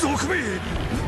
賊め